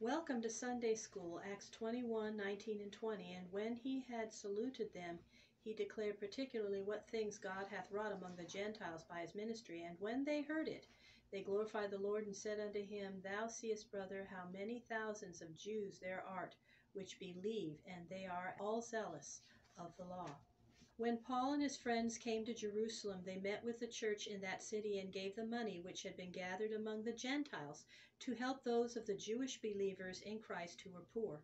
Welcome to Sunday School, Acts 21, 19 and 20. And when he had saluted them, he declared particularly what things God hath wrought among the Gentiles by his ministry. And when they heard it, they glorified the Lord and said unto him, Thou seest, brother, how many thousands of Jews there art which believe, and they are all zealous of the law. When Paul and his friends came to Jerusalem, they met with the church in that city and gave the money which had been gathered among the Gentiles to help those of the Jewish believers in Christ who were poor.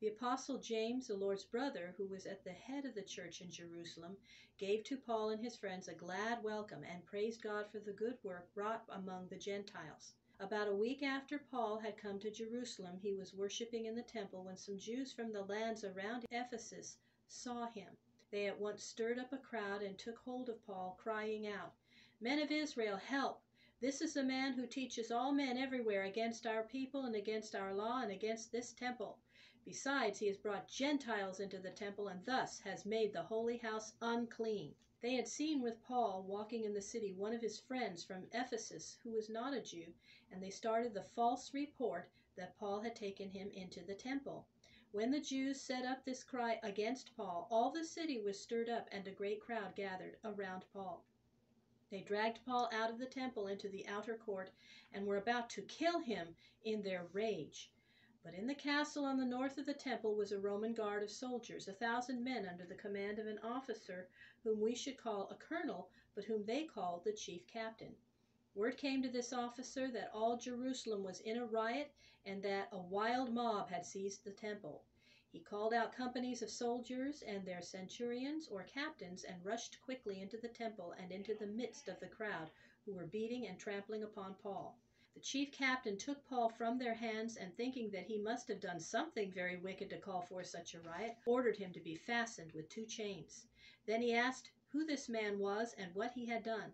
The apostle James, the Lord's brother, who was at the head of the church in Jerusalem, gave to Paul and his friends a glad welcome and praised God for the good work wrought among the Gentiles. About a week after Paul had come to Jerusalem, he was worshiping in the temple when some Jews from the lands around Ephesus saw him. They at once stirred up a crowd and took hold of Paul, crying out, Men of Israel, help! This is the man who teaches all men everywhere against our people and against our law and against this temple. Besides, he has brought Gentiles into the temple and thus has made the holy house unclean. They had seen with Paul walking in the city one of his friends from Ephesus who was not a Jew, and they started the false report that Paul had taken him into the temple. When the Jews set up this cry against Paul, all the city was stirred up and a great crowd gathered around Paul. They dragged Paul out of the temple into the outer court and were about to kill him in their rage. But in the castle on the north of the temple was a Roman guard of soldiers, a thousand men under the command of an officer whom we should call a colonel, but whom they called the chief captain. Word came to this officer that all Jerusalem was in a riot and that a wild mob had seized the temple. He called out companies of soldiers and their centurions or captains and rushed quickly into the temple and into the midst of the crowd who were beating and trampling upon Paul. The chief captain took Paul from their hands and thinking that he must have done something very wicked to call for such a riot, ordered him to be fastened with two chains. Then he asked who this man was and what he had done.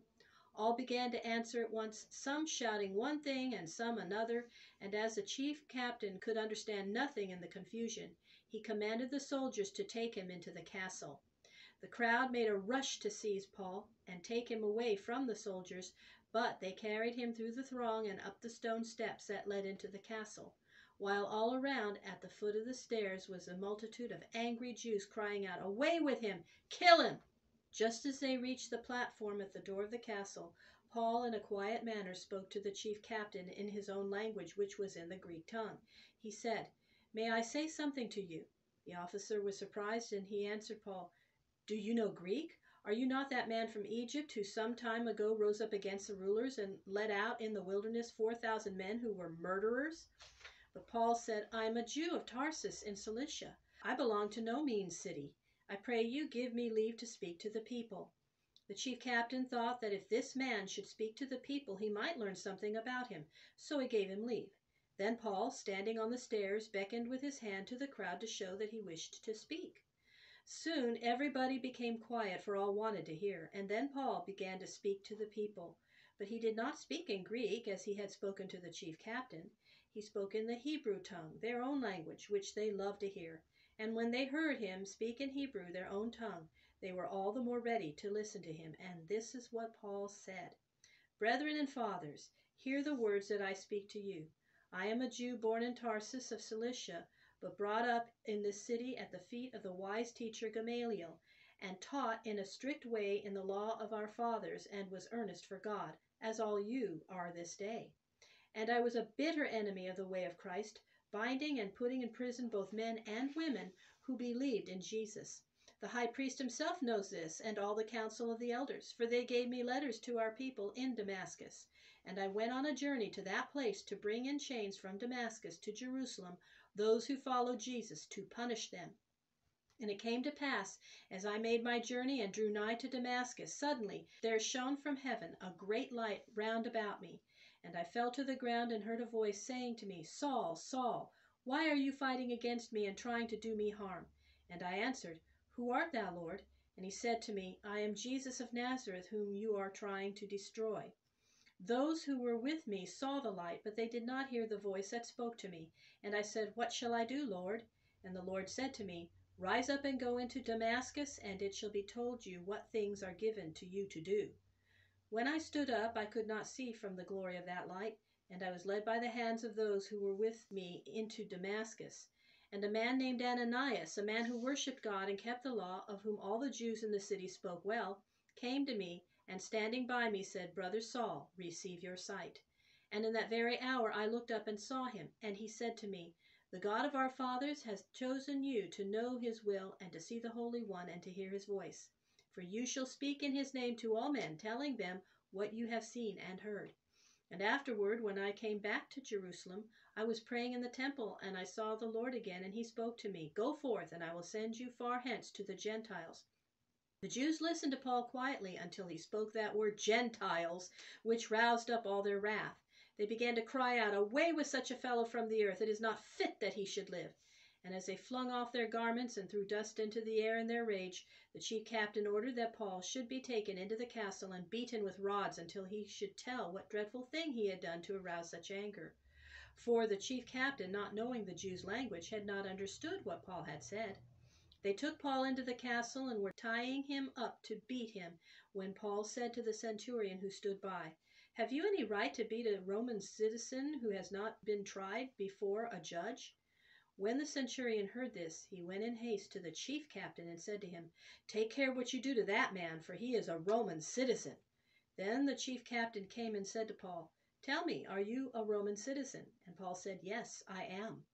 All began to answer at once, some shouting one thing and some another, and as the chief captain could understand nothing in the confusion, he commanded the soldiers to take him into the castle. The crowd made a rush to seize Paul and take him away from the soldiers, but they carried him through the throng and up the stone steps that led into the castle, while all around at the foot of the stairs was a multitude of angry Jews crying out, Away with him! Kill him! Just as they reached the platform at the door of the castle, Paul in a quiet manner spoke to the chief captain in his own language, which was in the Greek tongue. He said, May I say something to you? The officer was surprised, and he answered Paul, Do you know Greek? Are you not that man from Egypt who some time ago rose up against the rulers and led out in the wilderness four thousand men who were murderers? But Paul said, I am a Jew of Tarsus in Cilicia. I belong to no mean city. I pray you give me leave to speak to the people. The chief captain thought that if this man should speak to the people he might learn something about him, so he gave him leave. Then Paul, standing on the stairs, beckoned with his hand to the crowd to show that he wished to speak. Soon everybody became quiet, for all wanted to hear, and then Paul began to speak to the people. But he did not speak in Greek as he had spoken to the chief captain. He spoke in the Hebrew tongue, their own language, which they loved to hear. And when they heard him speak in Hebrew, their own tongue, they were all the more ready to listen to him. And this is what Paul said Brethren and fathers, hear the words that I speak to you. I am a Jew born in Tarsus of Cilicia, but brought up in this city at the feet of the wise teacher Gamaliel, and taught in a strict way in the law of our fathers, and was earnest for God, as all you are this day. And I was a bitter enemy of the way of Christ binding and putting in prison both men and women who believed in Jesus. The high priest himself knows this, and all the council of the elders, for they gave me letters to our people in Damascus. And I went on a journey to that place to bring in chains from Damascus to Jerusalem those who followed Jesus, to punish them. And it came to pass, as I made my journey and drew nigh to Damascus, suddenly there shone from heaven a great light round about me. And I fell to the ground and heard a voice saying to me, Saul, Saul, why are you fighting against me and trying to do me harm? And I answered, Who art thou, Lord? And he said to me, I am Jesus of Nazareth, whom you are trying to destroy. Those who were with me saw the light, but they did not hear the voice that spoke to me. And I said, What shall I do, Lord? And the Lord said to me, Rise up and go into Damascus, and it shall be told you what things are given to you to do. When I stood up, I could not see from the glory of that light. and I was led by the hands of those who were with me into Damascus. And a man named Ananias, a man who worshipped God and kept the law, of whom all the Jews in the city spoke well, came to me, and standing by me said, Brother Saul, receive your sight. And in that very hour I looked up and saw him, and he said to me, The God of our fathers has chosen you to know his will, and to see the Holy One, and to hear his voice. For you shall speak in his name to all men, telling them what you have seen and heard. And afterward, when I came back to Jerusalem, I was praying in the temple, and I saw the Lord again, and he spoke to me, Go forth, and I will send you far hence to the Gentiles. The Jews listened to Paul quietly until he spoke that word Gentiles, which roused up all their wrath. They began to cry out, Away with such a fellow from the earth! It is not fit that he should live. And as they flung off their garments and threw dust into the air in their rage, the chief captain ordered that Paul should be taken into the castle and beaten with rods until he should tell what dreadful thing he had done to arouse such anger. For the chief captain, not knowing the Jews' language, had not understood what Paul had said. They took Paul into the castle and were tying him up to beat him, when Paul said to the centurion who stood by, Have you any right to beat a Roman citizen who has not been tried before a judge? When the centurion heard this, he went in haste to the chief captain and said to him, Take care what you do to that man, for he is a Roman citizen. Then the chief captain came and said to Paul, Tell me, are you a Roman citizen? And Paul said, Yes, I am.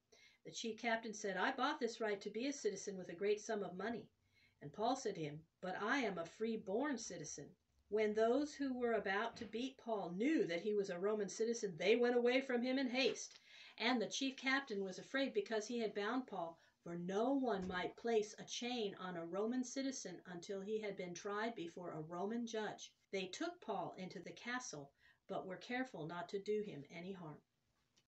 The chief captain said, I bought this right to be a citizen with a great sum of money. And Paul said to him, But I am a free born citizen. When those who were about to beat Paul knew that he was a Roman citizen, they went away from him in haste. And the chief captain was afraid because he had bound Paul, for no one might place a chain on a Roman citizen until he had been tried before a Roman judge. They took Paul into the castle, but were careful not to do him any harm.